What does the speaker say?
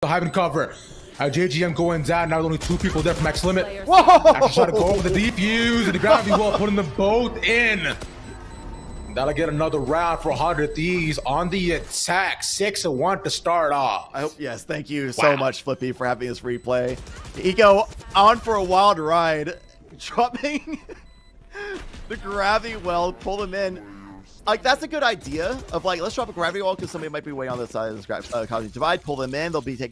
the cover. Uh, JGM going down. Now there's only two people there from Max Limit. Whoa! Actually trying to go over the defuse and the gravity well, putting them both in. That'll get another round for 100 Thieves on the attack. 6 and 1 to start off. I hope, yes, thank you so much, Flippy, for having this replay. Eco on for a wild ride, dropping the gravity well, pull them in. Like, that's a good idea of like, let's drop a gravity well because somebody might be waiting on the side of the uh, Divide, pull them in, they'll be taking